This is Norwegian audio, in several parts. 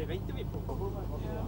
Det venter vi på. Ja,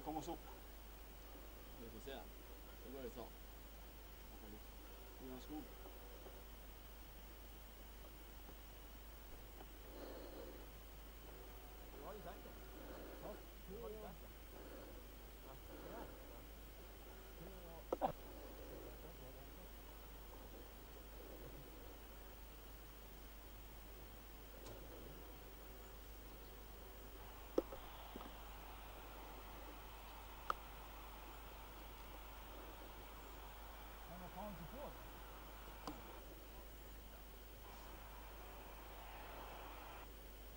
Nei, komme oss opp. Vi får se. Det går litt sånn. Vi har skog.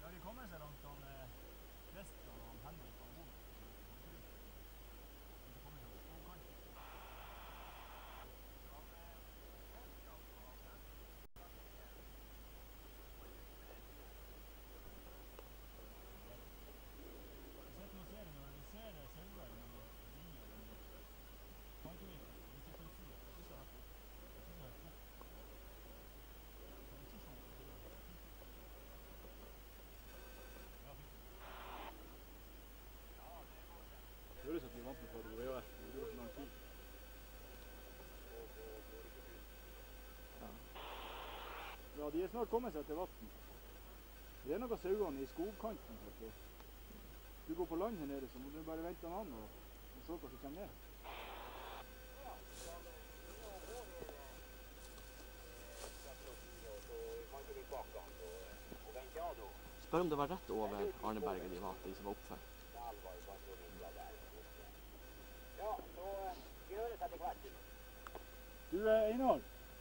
Ja, de kommer seg langt, han eh, Christian og han Henrik og Ole. De kommer seg til skogkanten. Vi sitter og ser det når vi ser det sauer i ri og i Kvanteviken. Vi sitter og sier, det er så heftig. Det er så heftig. Det er ikke sånn. det er fint. Ja, fint. Det høres ut som vi er vant med på VHF. Det går så lang tid. Ja, de er snart komme seg til vann. Det er noen sauene i skogkanten. Så. du. Går på land her nede, så må du bare vente en annen og, og se hva som kommer ned. Spør om det var rett over Arneberget de var, de som var oppfor. Du Einar,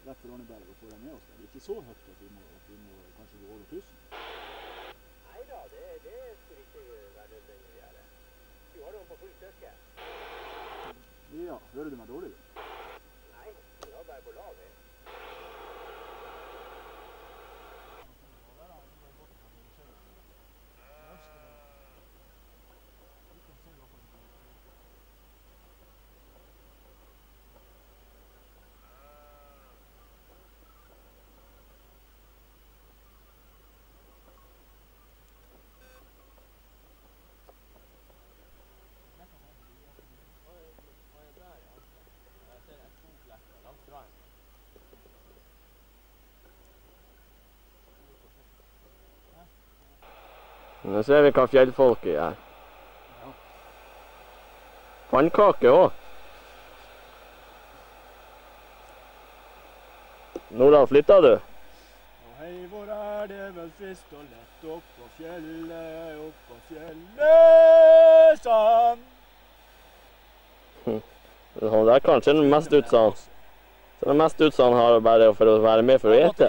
eh, rett for Arneberget og få dem med oss. Det er ikke så høyt at vi må, at vi må kanskje gå over 1000. Ja, hører du meg dårlig? Nei, vi har bare på da? Nå ser vi hva fjellfolket gjør. Pannkake òg. Nordland, flytta du? Og hei, hvor er det vel frist og lett opp på fjellet, opp på fjellet, sann. Det er kanskje den mest ut Den mest ut som han har bare for å være med for å ete.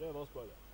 Yeah, nice play there.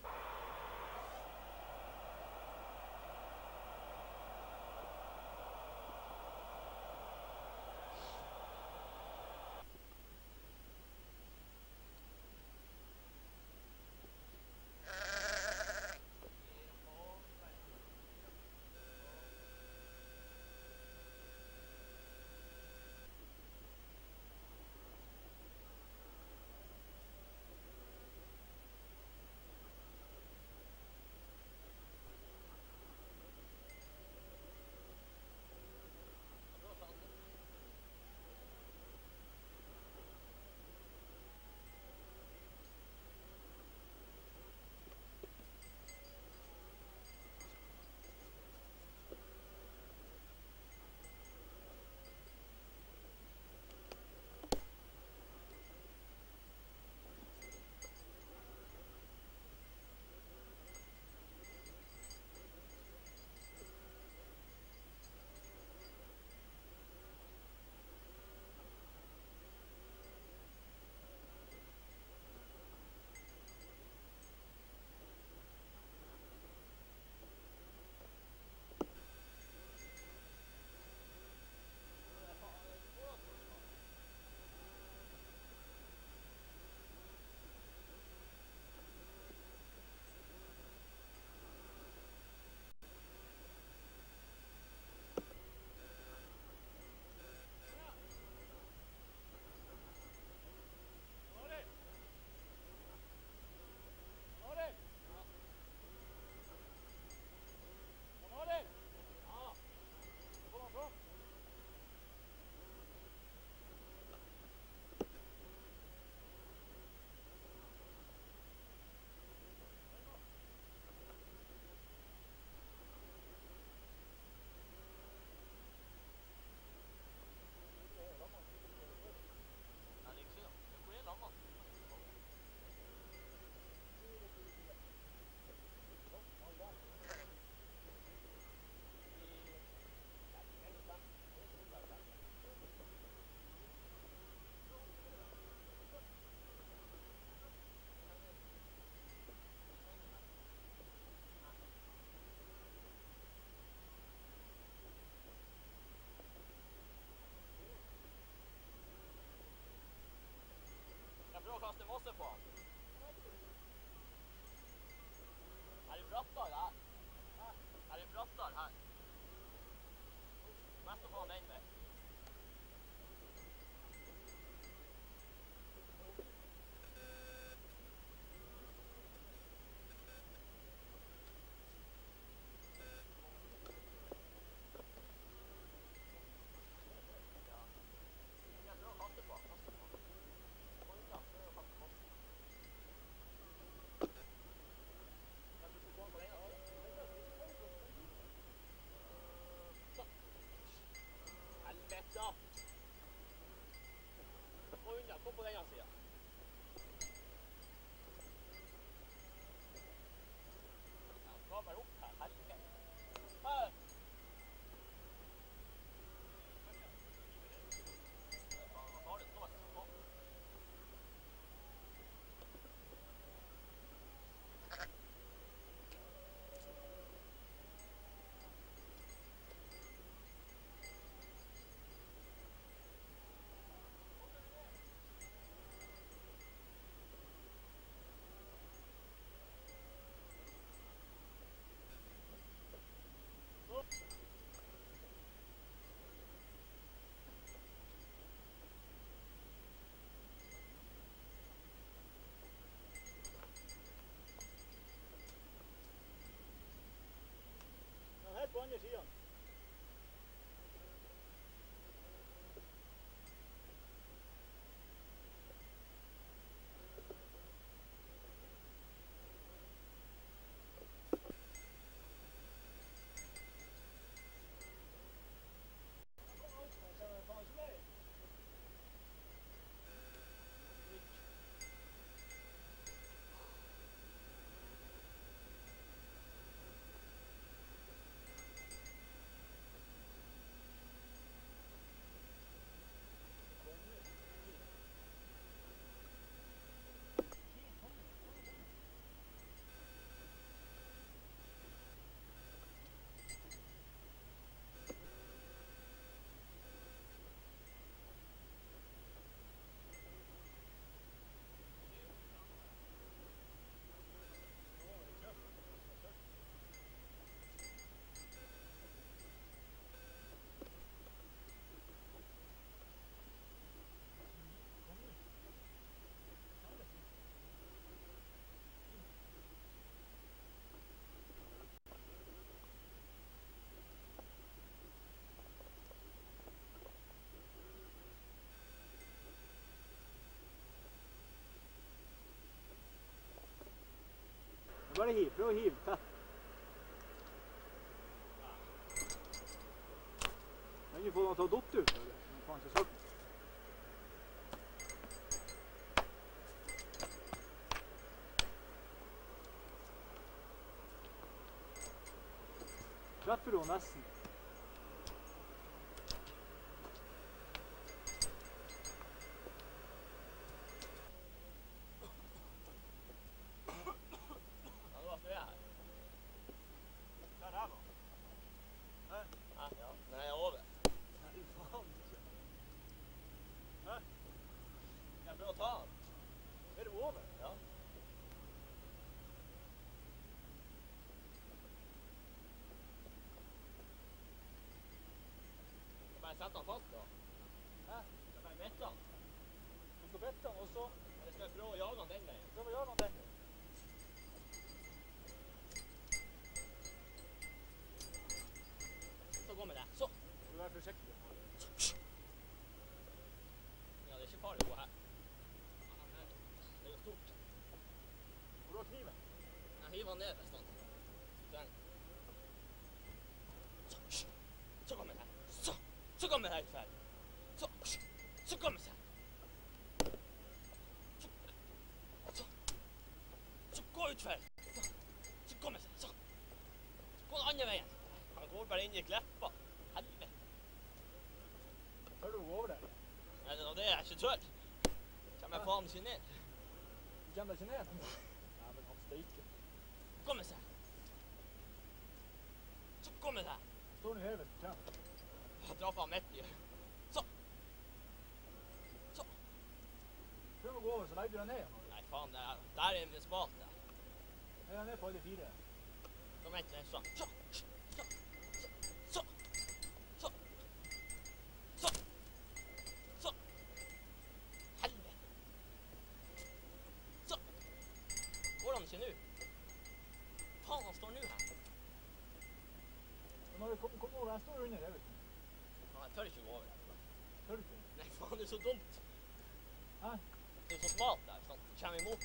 Bare hiv. Prøv å hive tett. Kan ikke få noe til å dotte ut. ikke sagt. Treffer hun nesten. Ja, det var flere her. Der er hun. Ja, ja. Den er over. Nei, faen ikke. Jeg prøver å ta den. Er det over? Ja. Jeg setter den fast, da. Hæ? Jeg bare metter den. Du skal bette den, og så Eller skal jeg prøve å jage den den veien? prøve å jage han den. Så gå med det. Så. Må du være forsiktig. Ja, det er ikke farlig å gå her. Det er jo stort. Hvor er kniven? Jeg hiver den ned. Den. Så. Så kommer det. Så. Så kommer det utfor. Så. Så kommer det. Så. Så. Så gå utfor. Så. Så kommer det. Så. Så gå den andre veien. Han går bare inn i kleppa. Helvete. Tør du over der? Nei, det er det jeg ikke tør. Kommer jeg faen ikke ned. Kommer deg ikke ned? Nei, men han steiker. Kom med seg. Så kom med seg. Står nå her vet du kommer. Jeg traff han midt i. Så. Så. Prøv å gå over, så legger du deg ned igjen. Nei, faen, det er, der er en der. Jeg er ned på alle fire. Kom er sånn. Så. Så. Så. Så. Så. Så. Helvete. Så. Går han ikke nå? Faen, han står nå her. Men når du kommer kom over, jeg står under, jeg vet ikke. Faen, Jeg tør ikke gå over her. Tør du ikke? Nei, faen, det er så dumt. Hæ? Det er så smalt der. Sånn. Kommer imot.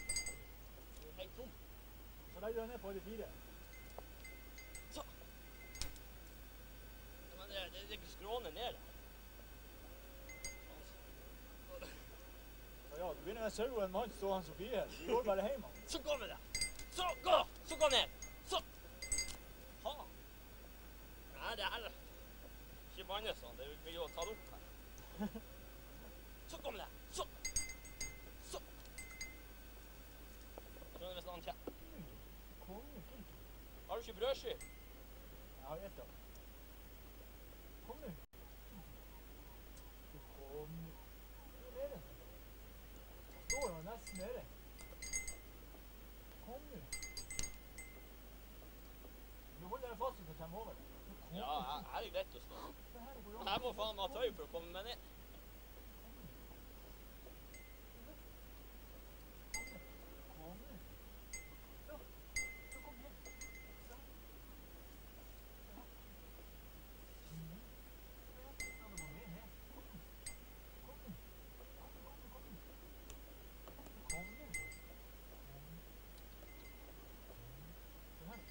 Det er helt tomt. Så legger du ned på alle fire. Så. Men det, det, det skråner ned. Ja, du begynner med sau og en mann stående som fire. Vi går bare hjem. Så Så vi det. Så gå! Så gå ned. Så. Faen. Nei, det her Ikke banne sånn. Det er jo ta opp her. Så kommer det. Så. Så. Skjønner hvis han kommer. Konge, Kik. Har du ikke brødskive? Jeg har ett av. Kom nå. Kom nå. Hvor er det? Han står jo nesten nede. Kom nå. Du holder deg fast hvis du kommer over. Ja, her, er det greit å stå. Her må faen meg ha tøy for å komme meg ned. Kom nå. Så. Så kom her. Så. Så. Mhm. Ja, ja, det var mer her. Kom nå. Kom nå. Kom nå, kom nå, kom nå. Kom nå. Se her.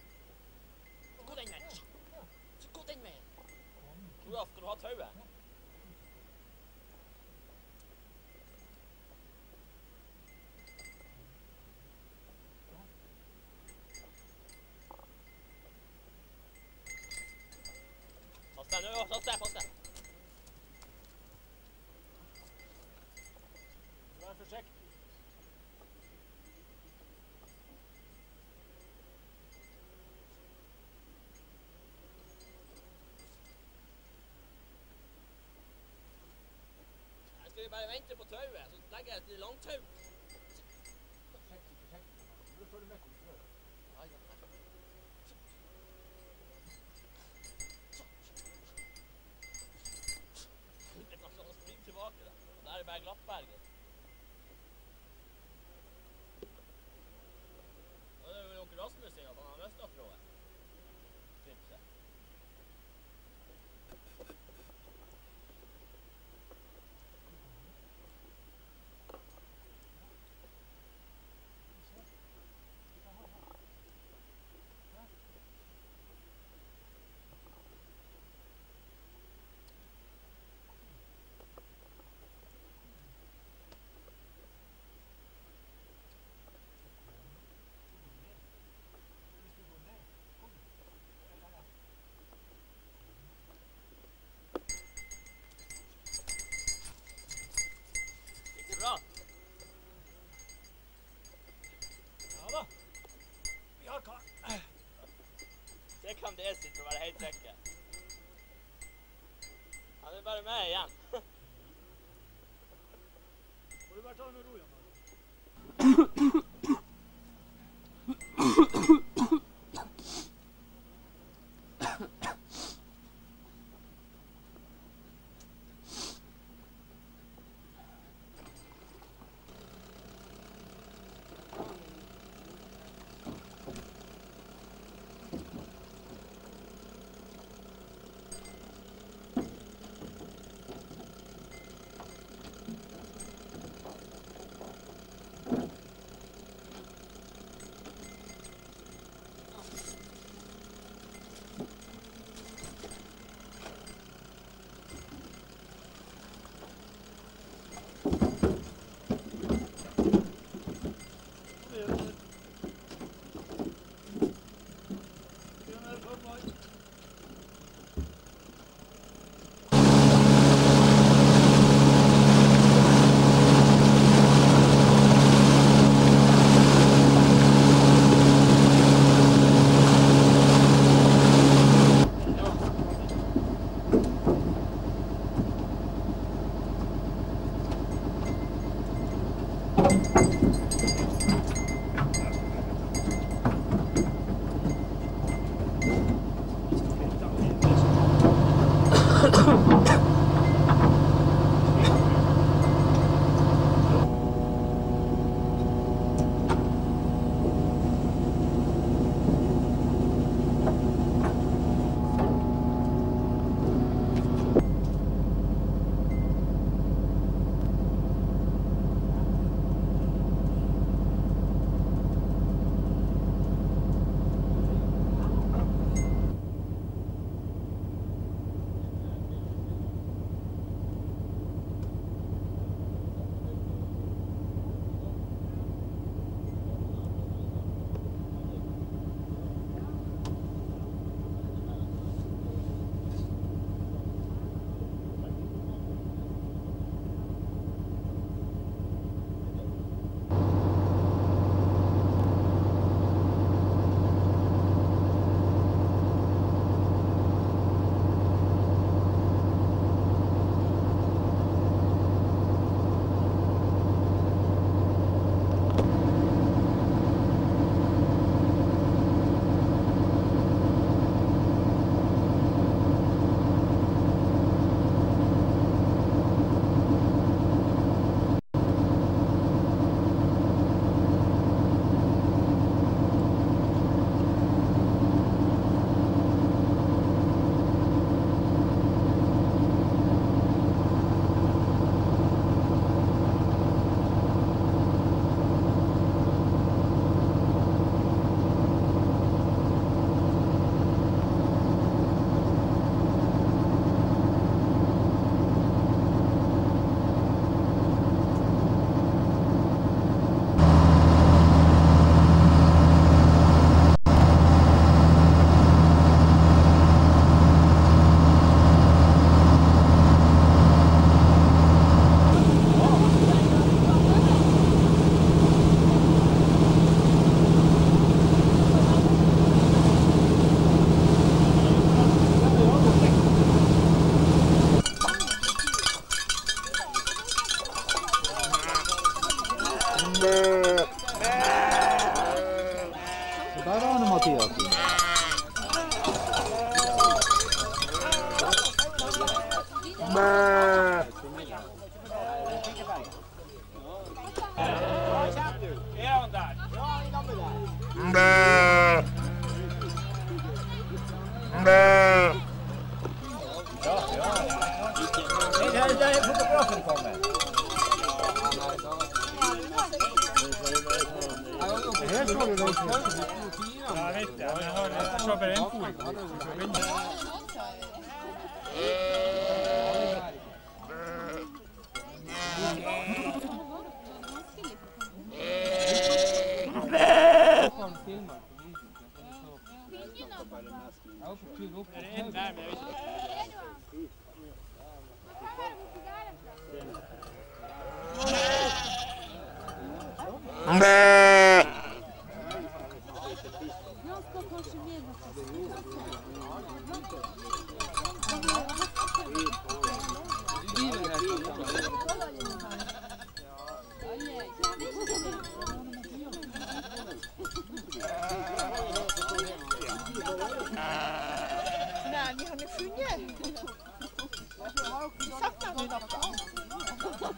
Så gå den veien. Så. Ja. Så gå den veien. Kom nå. Hvor skal du ha tauet? Fast deg fast deg, fast deg. Vær forsiktig. Jeg bare venter på tauet, så legger jeg et langtau. Altså, springer tilbake da. Der er bare glattberget. trekket. Ja, det er bare meg igjen. Må du bare ta det med ro, Jan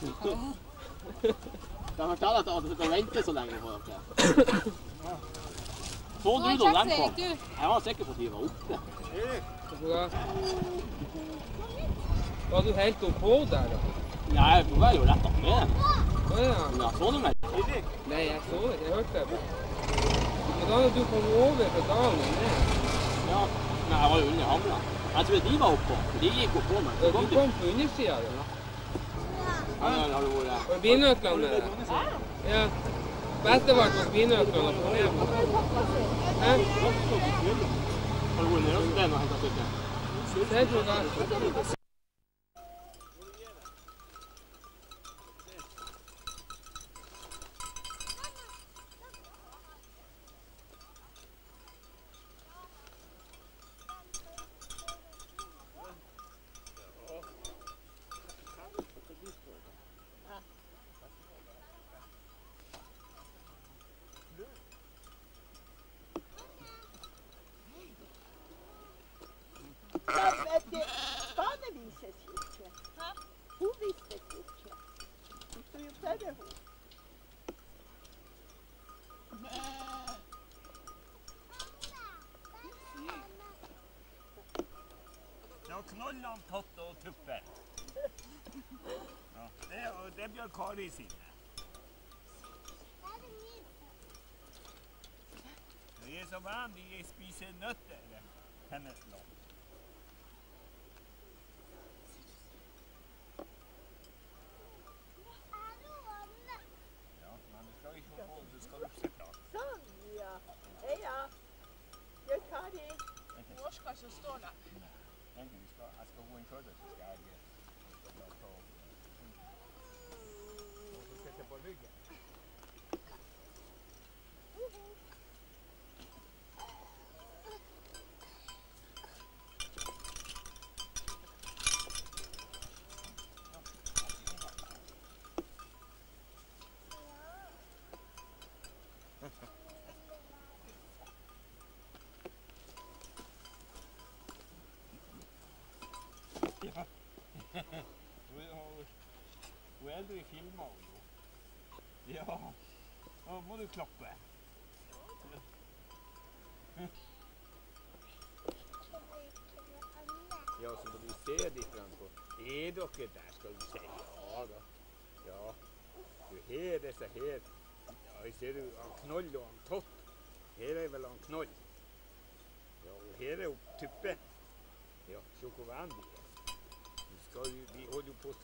De forteller at du skal vente så lenge på dere. Så du da den kom? Jeg var sikker på at de var oppe. Var du helt oppå der, da? Nei, jeg var jo rett opp med. Å ja. Men jeg så du meg? Nei, jeg så det. Jeg hørte det. Men da hadde du kommet over fra dalen og ned. Ja. Men jeg var jo under havna. Jeg tror de var oppå. De gikk oppå meg. Du kom kom på undersida, da. Var binøklene? Ja. Bestefar tok binøklene og ned på deg. Hæ? Det vanlig jeg spiser nøtter. Hennes lov. Ja, men du skal ikke få du skal oppse klart. Sånn, ja. Heia. Jeg tar det. Hun orker ikke å stå der. Jeg skal gå en kølle, så skal jeg. Og så sette på ryggen. Hun er du i filmer nå? Ja. Nå må du klappe. Ja, så må du se litt på Er dere der, skal du si. Ja da. Ja. Du, er disse her. Ja, jeg ser du han Knoll og han Tott. Her er vel han Knoll. Ja, og her er hun Tuppe. Ja, se hvor venn de er. Vi, skal, jo- vi holder jo på å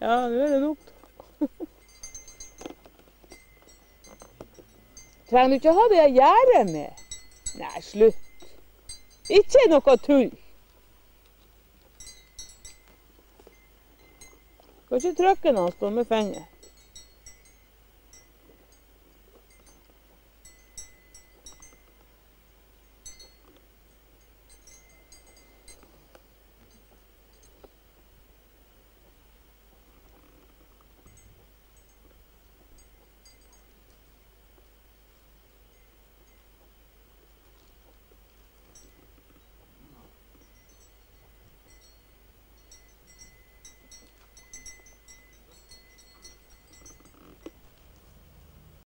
Ja, nå er det nok. Trenger du ikke ha det gjerdet med? Nei, slutt. Ikke noe tull. Kan ikke trykke noe han med fingeren.